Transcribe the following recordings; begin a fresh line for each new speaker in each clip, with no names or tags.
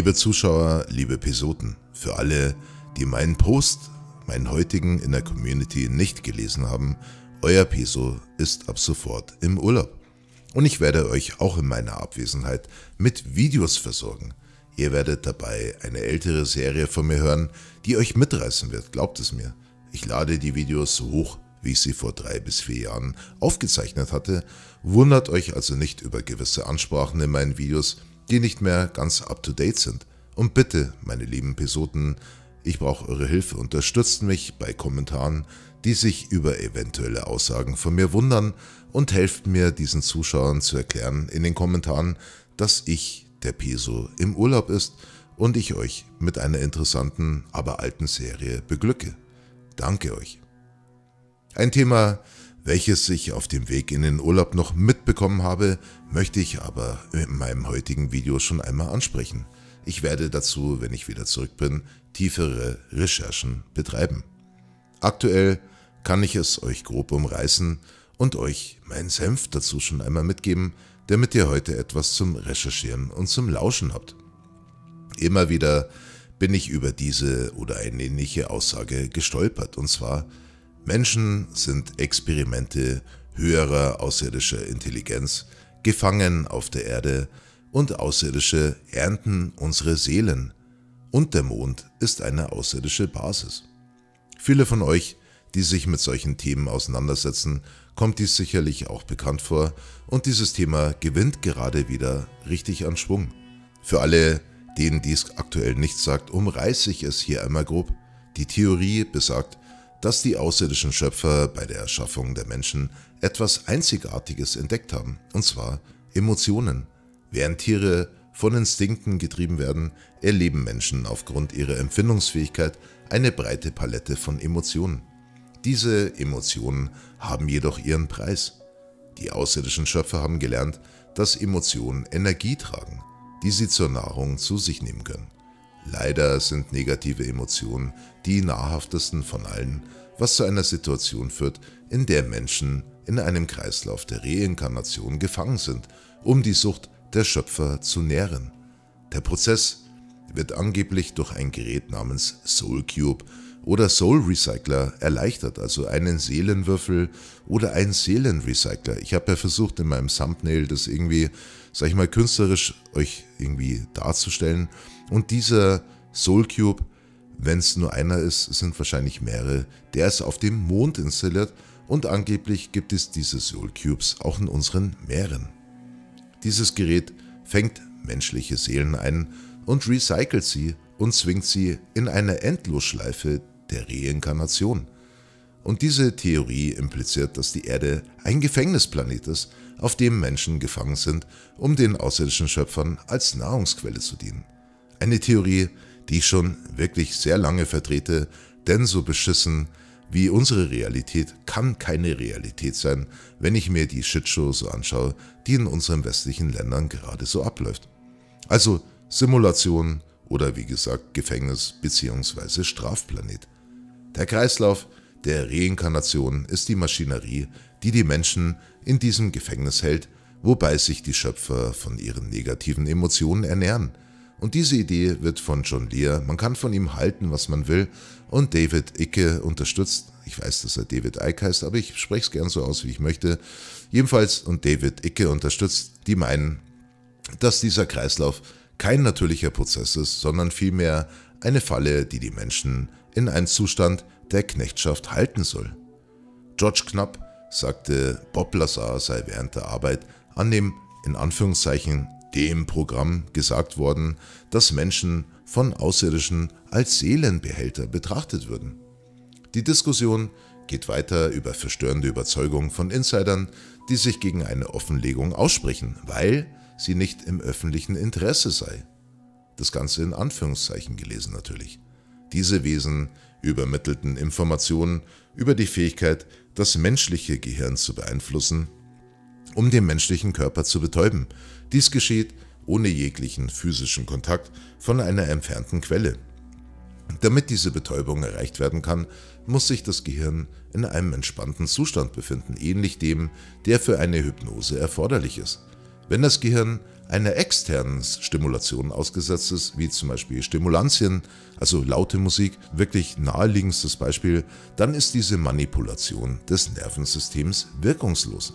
Liebe Zuschauer, liebe Episoden, für alle, die meinen Post, meinen heutigen in der Community nicht gelesen haben, euer Peso ist ab sofort im Urlaub. Und ich werde euch auch in meiner Abwesenheit mit Videos versorgen. Ihr werdet dabei eine ältere Serie von mir hören, die euch mitreißen wird, glaubt es mir. Ich lade die Videos so hoch, wie ich sie vor drei bis vier Jahren aufgezeichnet hatte. Wundert euch also nicht über gewisse Ansprachen in meinen Videos, die nicht mehr ganz up-to-date sind. Und bitte, meine lieben Pisoten, ich brauche eure Hilfe. Unterstützt mich bei Kommentaren, die sich über eventuelle Aussagen von mir wundern und helft mir, diesen Zuschauern zu erklären in den Kommentaren, dass ich, der Peso, im Urlaub ist und ich euch mit einer interessanten, aber alten Serie beglücke. Danke euch. Ein Thema, welches ich auf dem Weg in den Urlaub noch mitbekommen habe, möchte ich aber in meinem heutigen Video schon einmal ansprechen. Ich werde dazu, wenn ich wieder zurück bin, tiefere Recherchen betreiben. Aktuell kann ich es euch grob umreißen und euch meinen Senf dazu schon einmal mitgeben, damit ihr heute etwas zum Recherchieren und zum Lauschen habt. Immer wieder bin ich über diese oder eine ähnliche Aussage gestolpert, und zwar Menschen sind Experimente höherer außerirdischer Intelligenz, gefangen auf der Erde und Außerirdische ernten unsere Seelen. Und der Mond ist eine außerirdische Basis. Viele von euch, die sich mit solchen Themen auseinandersetzen, kommt dies sicherlich auch bekannt vor und dieses Thema gewinnt gerade wieder richtig an Schwung. Für alle, denen dies aktuell nichts sagt, umreiße ich es hier einmal grob. Die Theorie besagt, dass die außerirdischen Schöpfer bei der Erschaffung der Menschen etwas Einzigartiges entdeckt haben, und zwar Emotionen. Während Tiere von Instinkten getrieben werden, erleben Menschen aufgrund ihrer Empfindungsfähigkeit eine breite Palette von Emotionen. Diese Emotionen haben jedoch ihren Preis. Die außerirdischen Schöpfer haben gelernt, dass Emotionen Energie tragen, die sie zur Nahrung zu sich nehmen können. Leider sind negative Emotionen die nahrhaftesten von allen, was zu einer Situation führt, in der Menschen in einem Kreislauf der Reinkarnation gefangen sind, um die Sucht der Schöpfer zu nähren. Der Prozess wird angeblich durch ein Gerät namens Soul Cube oder Soul Recycler erleichtert, also einen Seelenwürfel oder einen Seelenrecycler. Ich habe ja versucht in meinem Thumbnail das irgendwie, sag ich mal, künstlerisch euch irgendwie darzustellen und dieser Soul Cube, wenn es nur einer ist, sind wahrscheinlich mehrere, der ist auf dem Mond installiert und angeblich gibt es diese Soul Cubes auch in unseren Meeren. Dieses Gerät fängt menschliche Seelen ein und recycelt sie und zwingt sie in eine Endlosschleife der Reinkarnation. Und diese Theorie impliziert, dass die Erde ein Gefängnisplanet ist, auf dem Menschen gefangen sind, um den außerirdischen Schöpfern als Nahrungsquelle zu dienen. Eine Theorie, die ich schon wirklich sehr lange vertrete, denn so beschissen wie unsere Realität kann keine Realität sein, wenn ich mir die Shitshow so anschaue, die in unseren westlichen Ländern gerade so abläuft. Also Simulation oder wie gesagt Gefängnis bzw. Strafplanet. Der Kreislauf der Reinkarnation ist die Maschinerie, die die Menschen in diesem Gefängnis hält, wobei sich die Schöpfer von ihren negativen Emotionen ernähren – und diese Idee wird von John Lear, man kann von ihm halten, was man will, und David Icke unterstützt. Ich weiß, dass er David Icke heißt, aber ich spreche es gern so aus, wie ich möchte. Jedenfalls, und David Icke unterstützt, die meinen, dass dieser Kreislauf kein natürlicher Prozess ist, sondern vielmehr eine Falle, die die Menschen in einen Zustand der Knechtschaft halten soll. George Knapp sagte, Bob Lazar sei während der Arbeit an dem in Anführungszeichen dem Programm gesagt worden, dass Menschen von Außerirdischen als Seelenbehälter betrachtet würden. Die Diskussion geht weiter über verstörende Überzeugungen von Insidern, die sich gegen eine Offenlegung aussprechen, weil sie nicht im öffentlichen Interesse sei. Das Ganze in Anführungszeichen gelesen natürlich. Diese Wesen übermittelten Informationen über die Fähigkeit, das menschliche Gehirn zu beeinflussen, um den menschlichen Körper zu betäuben, dies geschieht ohne jeglichen physischen Kontakt von einer entfernten Quelle. Damit diese Betäubung erreicht werden kann, muss sich das Gehirn in einem entspannten Zustand befinden, ähnlich dem, der für eine Hypnose erforderlich ist. Wenn das Gehirn einer externen Stimulation ausgesetzt ist, wie zum Beispiel Stimulantien, also laute Musik, wirklich naheliegendstes Beispiel, dann ist diese Manipulation des Nervensystems wirkungslos.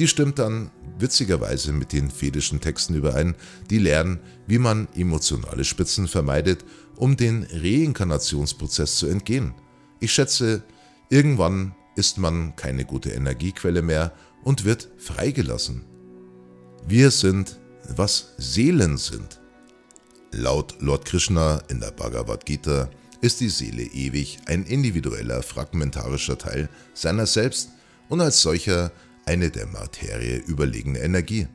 Die stimmt dann witzigerweise mit den vedischen Texten überein, die lernen, wie man emotionale Spitzen vermeidet, um den Reinkarnationsprozess zu entgehen. Ich schätze, irgendwann ist man keine gute Energiequelle mehr und wird freigelassen. Wir sind, was Seelen sind. Laut Lord Krishna in der Bhagavad Gita ist die Seele ewig ein individueller, fragmentarischer Teil seiner selbst und als solcher eine der Materie überlegene Energie.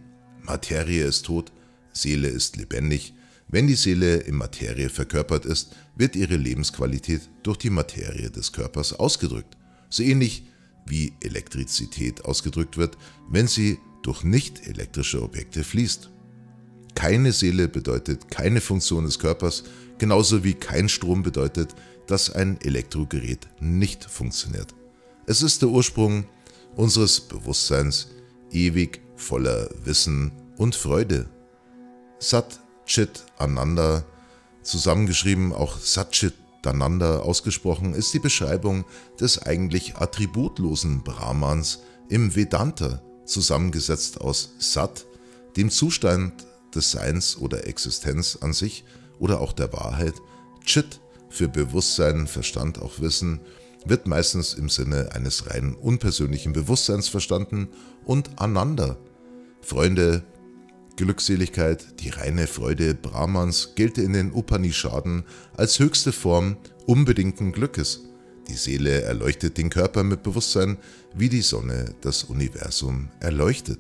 Materie ist tot, Seele ist lebendig. Wenn die Seele in Materie verkörpert ist, wird ihre Lebensqualität durch die Materie des Körpers ausgedrückt. So ähnlich wie Elektrizität ausgedrückt wird, wenn sie durch nicht elektrische Objekte fließt. Keine Seele bedeutet keine Funktion des Körpers, genauso wie kein Strom bedeutet, dass ein Elektrogerät nicht funktioniert. Es ist der Ursprung unseres Bewusstseins, ewig voller Wissen und Freude. Sat Chit Ananda, zusammengeschrieben auch Satchit Dananda ausgesprochen, ist die Beschreibung des eigentlich attributlosen Brahmans im Vedanta, zusammengesetzt aus Sat, dem Zustand des Seins oder Existenz an sich oder auch der Wahrheit, Chit für Bewusstsein, Verstand, auch Wissen, wird meistens im Sinne eines rein unpersönlichen Bewusstseins verstanden und Ananda, Freunde, Glückseligkeit, die reine Freude Brahmans gilt in den Upanishaden als höchste Form unbedingten Glückes. Die Seele erleuchtet den Körper mit Bewusstsein, wie die Sonne das Universum erleuchtet.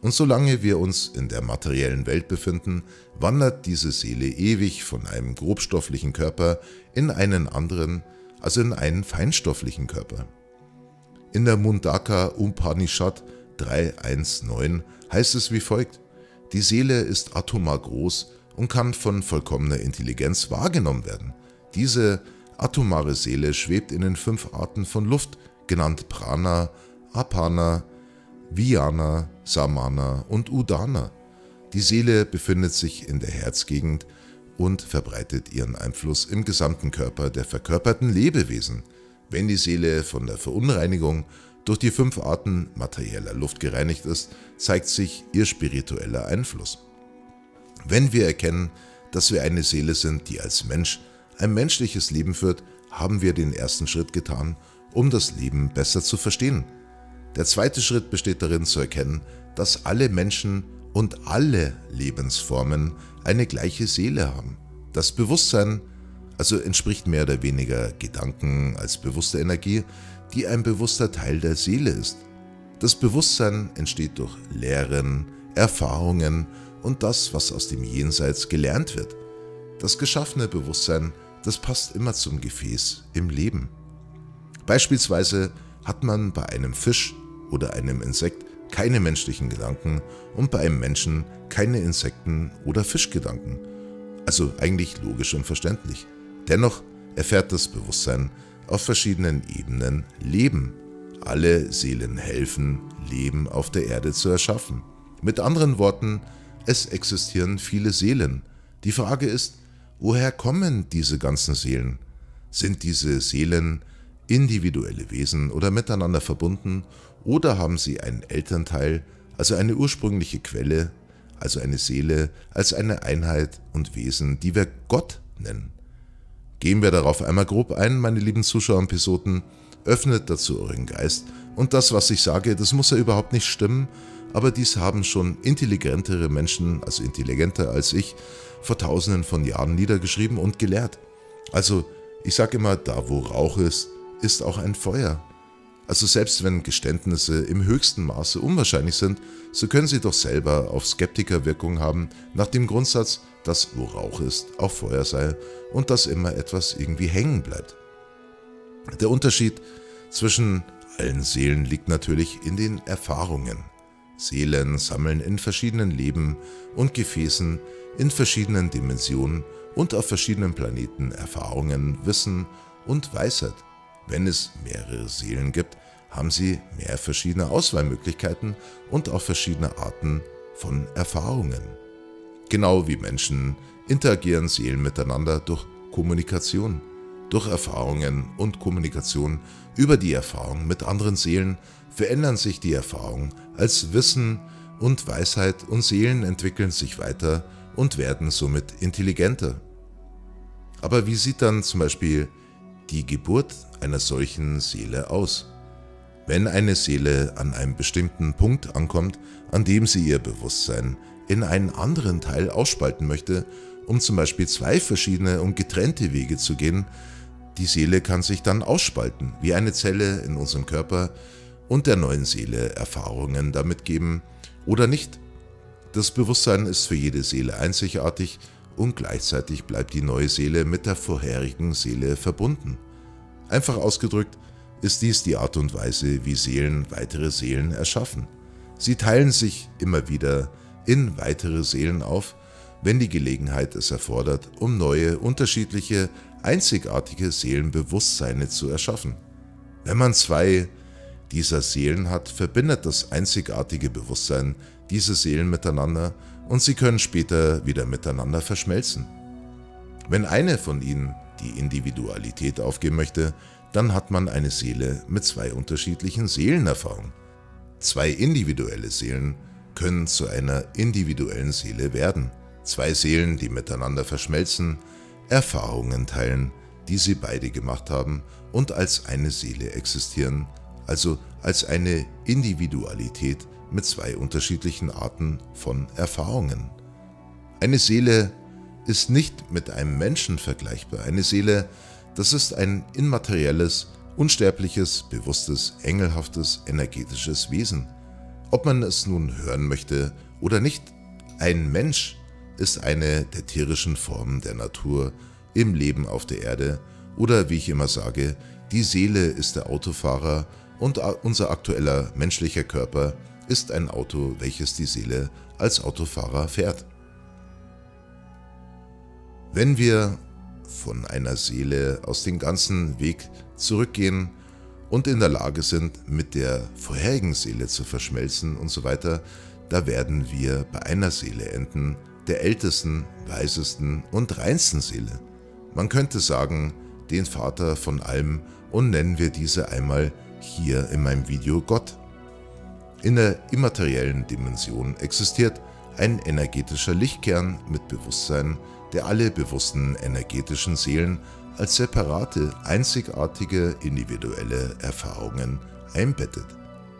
Und solange wir uns in der materiellen Welt befinden, wandert diese Seele ewig von einem grobstofflichen Körper in einen anderen, also in einen feinstofflichen Körper. In der Mundaka Upanishad 3.1.9 heißt es wie folgt, die Seele ist atomar groß und kann von vollkommener Intelligenz wahrgenommen werden. Diese atomare Seele schwebt in den fünf Arten von Luft, genannt Prana, Apana, Vijana, Samana und Udana. Die Seele befindet sich in der Herzgegend und verbreitet ihren Einfluss im gesamten Körper der verkörperten Lebewesen. Wenn die Seele von der Verunreinigung durch die fünf Arten materieller Luft gereinigt ist, zeigt sich ihr spiritueller Einfluss. Wenn wir erkennen, dass wir eine Seele sind, die als Mensch ein menschliches Leben führt, haben wir den ersten Schritt getan, um das Leben besser zu verstehen. Der zweite Schritt besteht darin zu erkennen, dass alle Menschen und alle Lebensformen eine gleiche Seele haben. Das Bewusstsein also entspricht mehr oder weniger Gedanken als bewusste Energie, die ein bewusster Teil der Seele ist. Das Bewusstsein entsteht durch Lehren, Erfahrungen und das, was aus dem Jenseits gelernt wird. Das geschaffene Bewusstsein, das passt immer zum Gefäß im Leben. Beispielsweise hat man bei einem Fisch oder einem Insekt keine menschlichen Gedanken und bei einem Menschen keine Insekten- oder Fischgedanken. Also eigentlich logisch und verständlich. Dennoch erfährt das Bewusstsein auf verschiedenen Ebenen Leben. Alle Seelen helfen, Leben auf der Erde zu erschaffen. Mit anderen Worten, es existieren viele Seelen. Die Frage ist, woher kommen diese ganzen Seelen? Sind diese Seelen individuelle Wesen oder miteinander verbunden oder haben sie einen Elternteil, also eine ursprüngliche Quelle, also eine Seele, als eine Einheit und Wesen, die wir Gott nennen? Gehen wir darauf einmal grob ein, meine lieben Zuschauer und Pisoten. Öffnet dazu euren Geist. Und das, was ich sage, das muss ja überhaupt nicht stimmen, aber dies haben schon intelligentere Menschen, also intelligenter als ich, vor tausenden von Jahren niedergeschrieben und gelehrt. Also, ich sage immer, da wo Rauch ist, ist auch ein Feuer. Also selbst wenn Geständnisse im höchsten Maße unwahrscheinlich sind, so können sie doch selber auf Skeptiker Wirkung haben, nach dem Grundsatz, dass wo Rauch ist, auch Feuer sei und dass immer etwas irgendwie hängen bleibt. Der Unterschied zwischen allen Seelen liegt natürlich in den Erfahrungen. Seelen sammeln in verschiedenen Leben und Gefäßen, in verschiedenen Dimensionen und auf verschiedenen Planeten Erfahrungen, Wissen und Weisheit. Wenn es mehrere Seelen gibt, haben sie mehr verschiedene Auswahlmöglichkeiten und auch verschiedene Arten von Erfahrungen. Genau wie Menschen interagieren Seelen miteinander durch Kommunikation, durch Erfahrungen und Kommunikation über die Erfahrung mit anderen Seelen verändern sich die Erfahrungen als Wissen und Weisheit und Seelen entwickeln sich weiter und werden somit intelligenter. Aber wie sieht dann zum Beispiel die Geburt einer solchen Seele aus? Wenn eine Seele an einem bestimmten Punkt ankommt, an dem sie ihr Bewusstsein in einen anderen Teil ausspalten möchte, um zum Beispiel zwei verschiedene und getrennte Wege zu gehen, die Seele kann sich dann ausspalten, wie eine Zelle in unserem Körper und der neuen Seele Erfahrungen damit geben oder nicht. Das Bewusstsein ist für jede Seele einzigartig und gleichzeitig bleibt die neue Seele mit der vorherigen Seele verbunden. Einfach ausgedrückt ist dies die Art und Weise, wie Seelen weitere Seelen erschaffen. Sie teilen sich immer wieder in weitere Seelen auf, wenn die Gelegenheit es erfordert, um neue, unterschiedliche, einzigartige Seelenbewusstseine zu erschaffen. Wenn man zwei dieser Seelen hat, verbindet das einzigartige Bewusstsein diese Seelen miteinander und sie können später wieder miteinander verschmelzen. Wenn eine von ihnen die Individualität aufgeben möchte, dann hat man eine Seele mit zwei unterschiedlichen Seelenerfahrungen. Zwei individuelle Seelen können zu einer individuellen Seele werden. Zwei Seelen, die miteinander verschmelzen, Erfahrungen teilen, die sie beide gemacht haben und als eine Seele existieren, also als eine Individualität mit zwei unterschiedlichen Arten von Erfahrungen. Eine Seele ist nicht mit einem Menschen vergleichbar. Eine Seele, das ist ein immaterielles, unsterbliches, bewusstes, engelhaftes, energetisches Wesen. Ob man es nun hören möchte oder nicht, ein Mensch ist eine der tierischen Formen der Natur im Leben auf der Erde oder wie ich immer sage, die Seele ist der Autofahrer und unser aktueller menschlicher Körper ist ein Auto, welches die Seele als Autofahrer fährt. Wenn wir von einer Seele aus dem ganzen Weg zurückgehen und in der Lage sind, mit der vorherigen Seele zu verschmelzen und so weiter, da werden wir bei einer Seele enden, der ältesten, weisesten und reinsten Seele. Man könnte sagen, den Vater von allem und nennen wir diese einmal hier in meinem Video Gott. In der immateriellen Dimension existiert ein energetischer Lichtkern mit Bewusstsein, der alle bewussten energetischen Seelen als separate, einzigartige individuelle Erfahrungen einbettet.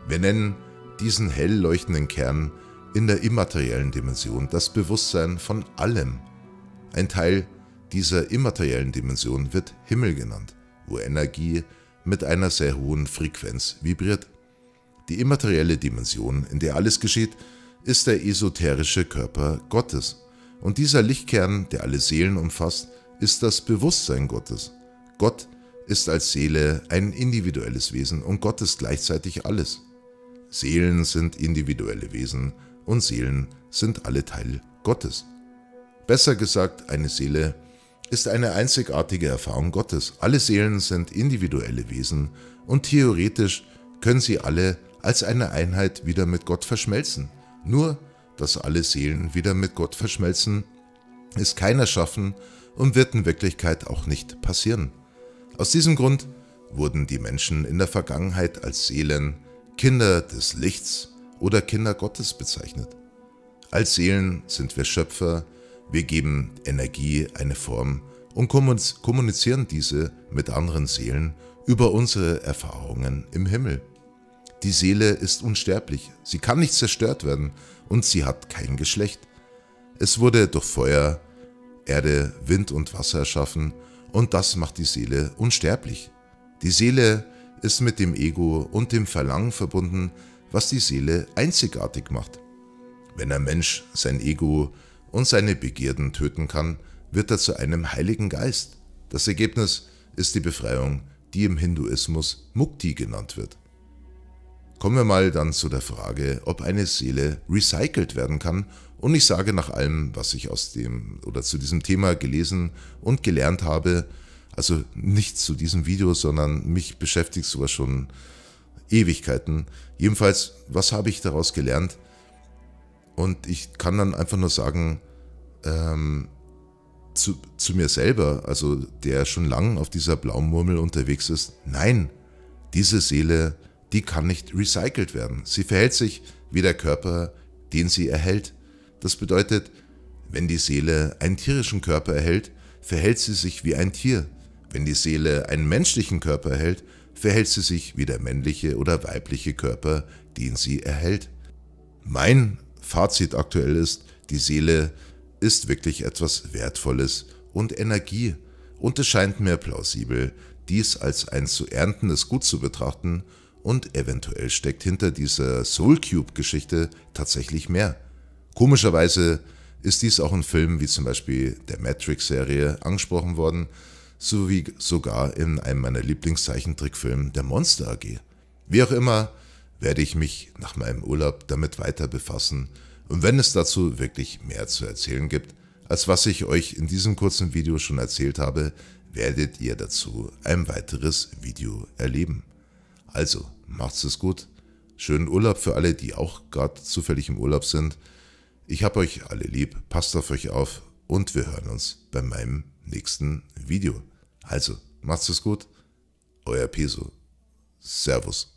Wir nennen diesen hell leuchtenden Kern in der immateriellen Dimension das Bewusstsein von allem. Ein Teil dieser immateriellen Dimension wird Himmel genannt, wo Energie mit einer sehr hohen Frequenz vibriert. Die immaterielle Dimension, in der alles geschieht, ist der esoterische Körper Gottes. Und dieser Lichtkern, der alle Seelen umfasst, ist das Bewusstsein Gottes. Gott ist als Seele ein individuelles Wesen und Gott ist gleichzeitig alles. Seelen sind individuelle Wesen und Seelen sind alle Teil Gottes. Besser gesagt, eine Seele ist eine einzigartige Erfahrung Gottes. Alle Seelen sind individuelle Wesen und theoretisch können sie alle als eine Einheit wieder mit Gott verschmelzen. Nur dass alle Seelen wieder mit Gott verschmelzen, ist keiner schaffen und wird in Wirklichkeit auch nicht passieren. Aus diesem Grund wurden die Menschen in der Vergangenheit als Seelen, Kinder des Lichts oder Kinder Gottes bezeichnet. Als Seelen sind wir Schöpfer, wir geben Energie eine Form und kommunizieren diese mit anderen Seelen über unsere Erfahrungen im Himmel. Die Seele ist unsterblich, sie kann nicht zerstört werden und sie hat kein Geschlecht. Es wurde durch Feuer, Erde, Wind und Wasser erschaffen und das macht die Seele unsterblich. Die Seele ist mit dem Ego und dem Verlangen verbunden, was die Seele einzigartig macht. Wenn ein Mensch sein Ego und seine Begierden töten kann, wird er zu einem heiligen Geist. Das Ergebnis ist die Befreiung, die im Hinduismus Mukti genannt wird. Kommen wir mal dann zu der Frage, ob eine Seele recycelt werden kann. Und ich sage nach allem, was ich aus dem oder zu diesem Thema gelesen und gelernt habe, also nicht zu diesem Video, sondern mich beschäftigt sowas schon Ewigkeiten. Jedenfalls, was habe ich daraus gelernt? Und ich kann dann einfach nur sagen, ähm, zu, zu mir selber, also der schon lang auf dieser blauen Murmel unterwegs ist, nein, diese Seele, die kann nicht recycelt werden. Sie verhält sich wie der Körper, den sie erhält. Das bedeutet, wenn die Seele einen tierischen Körper erhält, verhält sie sich wie ein Tier. Wenn die Seele einen menschlichen Körper erhält, verhält sie sich wie der männliche oder weibliche Körper, den sie erhält. Mein Fazit aktuell ist, die Seele ist wirklich etwas Wertvolles und Energie und es scheint mir plausibel, dies als ein zu erntendes Gut zu betrachten und eventuell steckt hinter dieser Soul Cube Geschichte tatsächlich mehr. Komischerweise ist dies auch in Filmen wie zum Beispiel der Matrix-Serie angesprochen worden, sowie sogar in einem meiner Lieblingszeichentrickfilme der Monster AG. Wie auch immer, werde ich mich nach meinem Urlaub damit weiter befassen und wenn es dazu wirklich mehr zu erzählen gibt, als was ich euch in diesem kurzen Video schon erzählt habe, werdet ihr dazu ein weiteres Video erleben. Also, macht's es gut. Schönen Urlaub für alle, die auch gerade zufällig im Urlaub sind. Ich hab euch alle lieb, passt auf euch auf und wir hören uns bei meinem nächsten Video. Also, macht's es gut. Euer Peso. Servus.